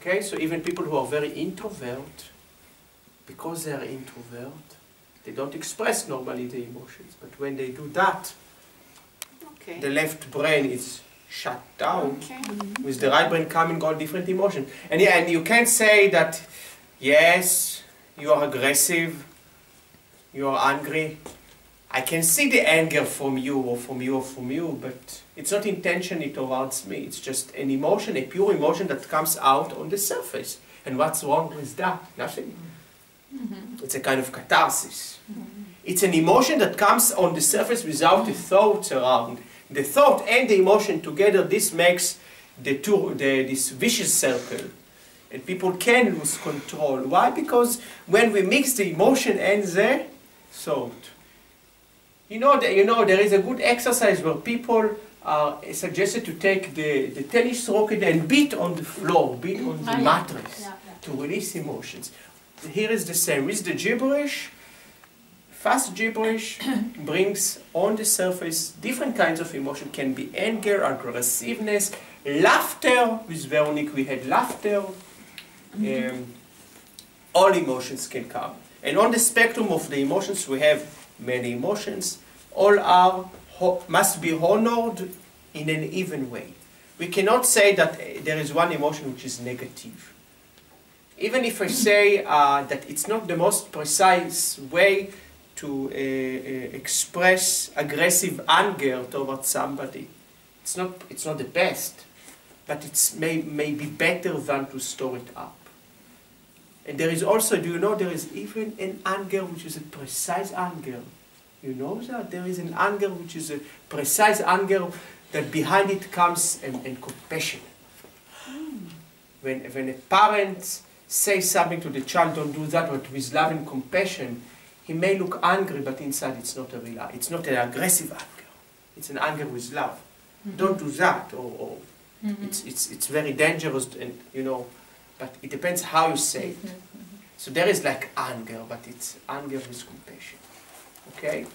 Okay, so even people who are very introvert, because they are introvert, they don't express normally the emotions. But when they do that, Okay. the left brain is shut down. Okay. With the right brain coming all different emotions. And yeah, and you can't say that, yes, you are aggressive, you are angry. I can see the anger from you or from you or from you, but it's not intentionally towards me. It's just an emotion, a pure emotion that comes out on the surface. And what's wrong with that? Nothing. Mm-hmm. It's a kind of catharsis. Mm-hmm. It's an emotion that comes on the surface without the thoughts around. The thought and the emotion together, this makes the two, the, this vicious circle. And people can lose control. Why? Because when we mix the emotion and the thought, you know, that, you know there is a good exercise where people are suggested to take the, the tennis racket and beat on the floor, beat on the mattress Yeah, yeah. to release emotions. Here is the same. With the gibberish, fast gibberish brings on the surface different kinds of emotion. Can be anger, aggressiveness, laughter. With Veronique, we had laughter. Um, all emotions can come. And on the spectrum of the emotions, we have many emotions. All are must be honored in an even way. We cannot say that uh, there is one emotion which is negative. Even if I say uh, that it's not the most precise way to uh, express aggressive anger towards somebody, it's not, it's not the best, but it's may, may be better than to store it up. And there is also, do you know, there is even an anger which is a precise anger. You know that? There is an anger which is a precise anger that behind it comes and, and compassion. Hmm. When, when a parent says something to the child, don't do that, but with love and compassion, he may look angry, but inside it's not a real, it's not an aggressive anger. It's an anger with love. Mm-hmm. Don't do that, or, or mm-hmm. it's, it's, it's very dangerous, and you know, but it depends how you say it. So there is like anger, but it's anger with compassion. Okay?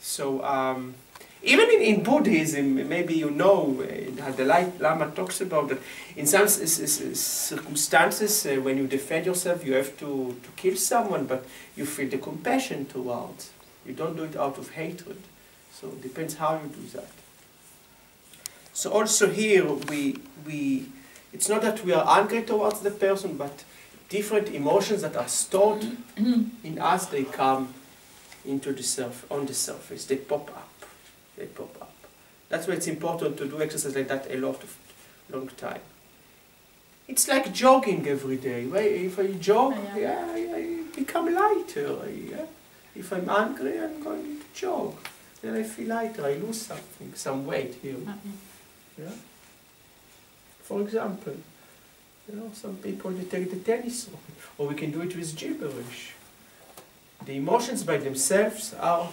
So um, even in, in Buddhism, maybe you know, uh, the Dalai Lama talks about that. In some circumstances, uh, when you defend yourself, you have to, to kill someone, but you feel the compassion towards. You don't do it out of hatred. So it depends how you do that. So also here, we, we, it's not that we are angry towards the person, but different emotions that are stored in us, they come into the surf on the surface. They pop up. They pop up. That's why it's important to do exercise like that a lot of long time. It's like jogging every day. If I jog, yeah, I, I become lighter. Yeah? If I'm angry, I'm going to jog. Then I feel lighter. I lose something, some weight here. Yeah? For example, you know, some people they take the tennis, or we can do it with gibberish. The emotions by themselves are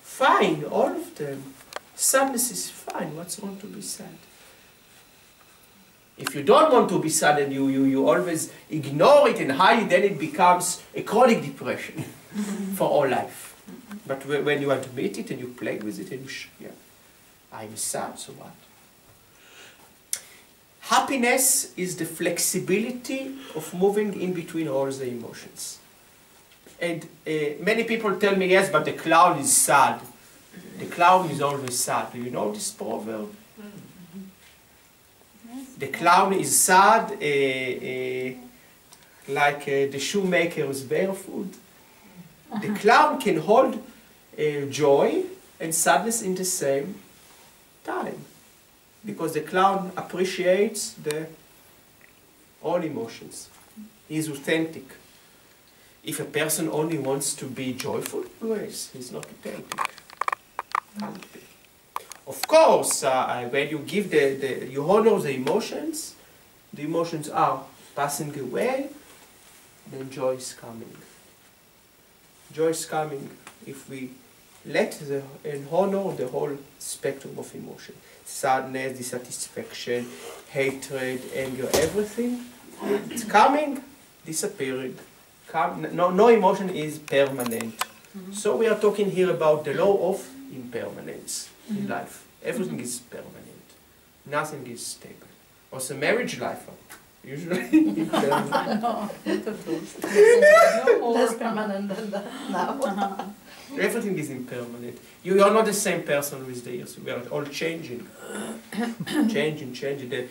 fine, all of them. Sadness is fine. What's wrong to be sad? If you don't want to be sad and you, you, you always ignore it and hide it, then it becomes a chronic depression for all life. But when you admit it and you play with it and you, sh- yeah, I'm sad, so what? Happiness is the flexibility of moving in between all the emotions. And uh, many people tell me, yes, but the clown is sad. The clown is always sad. Do you know this proverb? The clown is sad, uh, uh, like uh, the shoemaker is barefoot. The clown can hold uh, joy and sadness in the same time because the clown appreciates the all emotions. He is authentic. If a person only wants to be joyful, yes, he's not authentic. Of course, uh, when you give the, the you honor the emotions, the emotions are passing away, then joy is coming. Joy is coming if we let the and honor the whole spectrum of emotion sadness, dissatisfaction, hatred, anger, everything. It's coming, disappearing. Come, no, no emotion is permanent. Mm-hmm. So we are talking here about the law of impermanence in mm-hmm. life. Everything is permanent. Nothing is stable. Also marriage life. usually impermanent. no, not of those. No Less more. permanent than that now. Uh-huh. Everything is impermanent. You are not the same person with the years. We are all changing. changing, changing. The,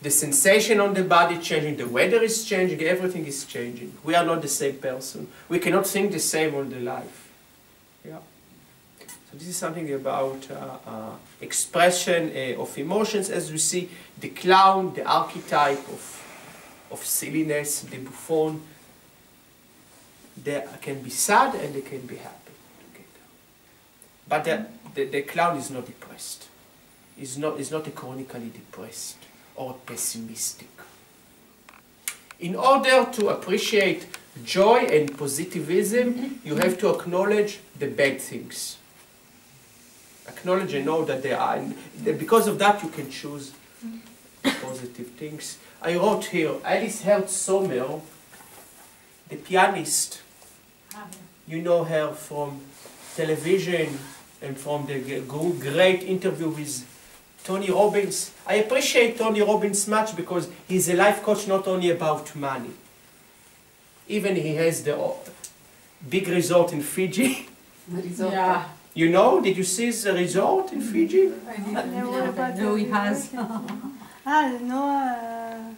the sensation on the body changing, the weather is changing, everything is changing. We are not the same person. We cannot think the same all the life. Yeah. So this is something about uh, uh, expression uh, of emotions as we see the clown, the archetype of, of silliness, the buffon. They can be sad and they can be happy. But the, the, the clown is not depressed. Is not, is not chronically depressed or pessimistic. In order to appreciate joy and positivism, you have to acknowledge the bad things. Acknowledge and know that they are, and because of that you can choose positive things. I wrote here, Alice Herz Sommer, the pianist, ah, you know her from television and from the g- g- great interview with Tony Robbins. I appreciate Tony Robbins much because he's a life coach not only about money. Even he has the big resort in Fiji. Resort. Yeah. You know, did you see the resort in Fiji? Yeah, what about No, he the- has. Ah, no, uh,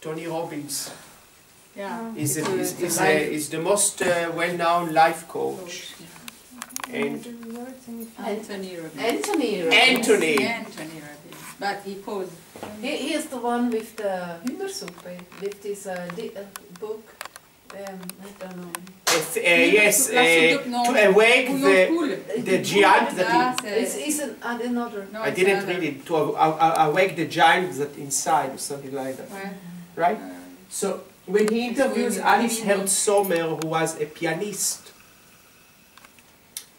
Tony Robbins Yeah. is, a, a- is, a is, a, is the most uh, well-known life coach. And the Anthony Robbins. Anthony Robbins. Anthony. Anthony Robbins. But he posed. He, he is the one with the Hühnersuppe, with this uh, di- uh, book. Um, I don't know. uh, uh, yes, uh, La soupe, no. to awake the, the giant that Ah, in, It's, it's an, uh, another. no, I didn't another. read it to a- a- a- awake the giant that inside or something like that, Ouais. right? Euh, So when he interviews Alice really- Herz Sommer, who was a pianist,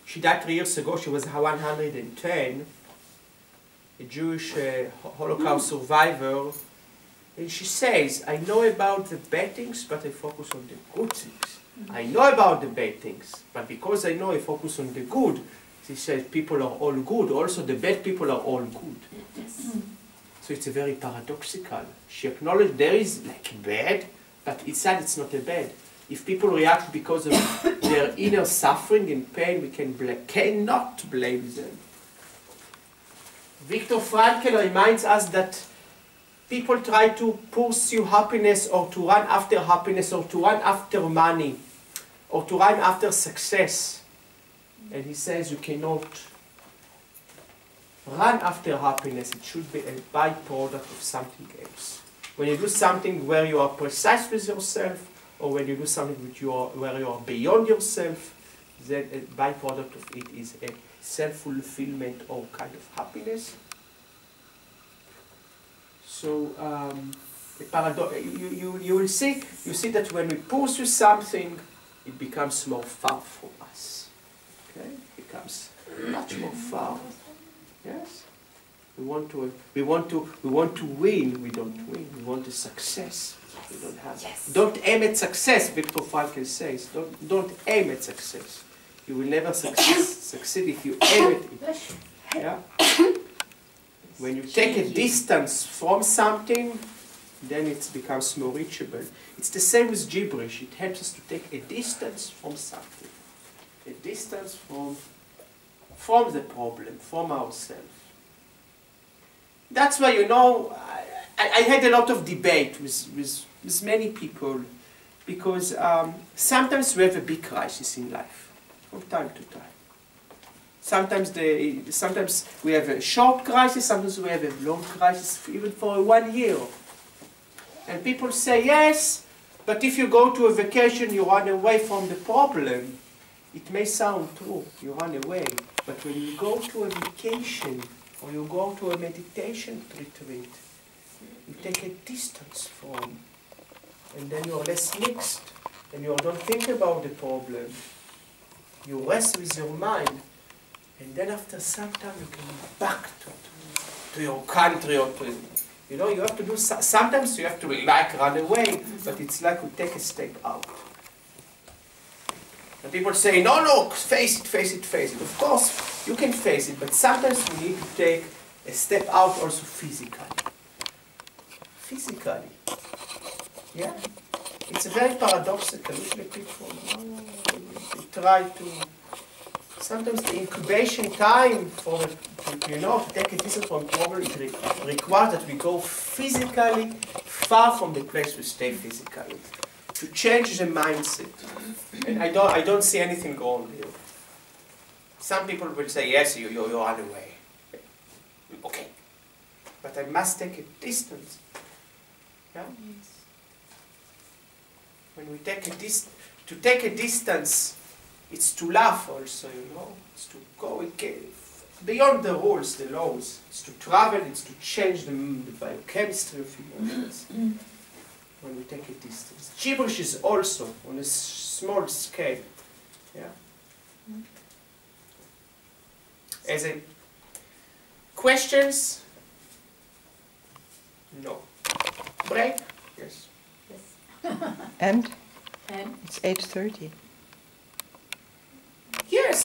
she died three years ago. She was 110, a Jewish uh, Holocaust hmm. survivor, and she says, "I know about the bad things, but I focus on the good things. Mm-hmm. I know about the bad things, but because I know I focus on the good." She says, "People are all good. Also, the bad people are all good." Hmm. So it's a very paradoxical. She acknowledged there is like bad, but inside it's not a bad. If people react because of their inner suffering and pain, we can bla- cannot blame them. Viktor Frankl reminds us that people try to pursue happiness or to run after happiness or to run after money or to run after success. And he says you cannot run after happiness. It should be a byproduct of something else. When you do something where you are precise with yourself, or when you do something which you are, where you are beyond yourself, then a byproduct of it is a self-fulfillment or kind of happiness. So um, you, you, you will see you see that when we pursue something, it becomes more far from us. Okay, it becomes much more far. Yes. We want to we want to we want to win, we don't win. We want a success. We don't have Yes. don't aim at success, Viktor Frankl says. Don't don't aim at success. You will never succeed succeed if you aim at it. Yeah? When you take a distance from something, then it becomes more reachable. It's the same with gibberish. It helps us to take a distance from something. A distance from from the problem, from ourselves. That's why, you know, I, I I had a lot of debate with, with, with many people because um, sometimes we have a big crisis in life, from time to time. Sometimes, they, sometimes we have a short crisis, sometimes we have a long crisis, even for one year. And people say, yes, but if you go to a vacation, you run away from the problem. It may sound true, you run away, but when you go to a vacation or you go to a meditation retreat, you take a distance from, and then you're less mixed, and you don't think about the problem. You rest with your mind, and then after some time you can back to, to your country or to, you know, you have to do, sometimes you have to like run away, but it's like we take a step out. And people say, no, no, face it, face it, face it. Of course, you can face it, but sometimes we need to take a step out also physically. Physically. Yeah? It's a very paradoxical. Usually people oh, try to. Sometimes the incubation time for you know to take a distance from problem it re- requires that we go physically far from the place we stay physically to change the mindset. And I don't I don't see anything wrong here. Some people will say yes, you you you run away. Okay, but I must take a distance. Yeah? When we take a dis- to take a distance, it's to laugh also, you know. It's to go again beyond the rules, the laws. It's to travel. It's to change the, the biochemistry of emotions. Mm-hmm. when we take a distance, gibberish is also on a small scale. Yeah. Mm-hmm. As a questions? No. Break? Yes. Yes. And And it's 8.30.